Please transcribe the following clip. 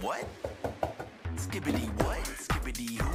What? Skibbity what? Skibbity who?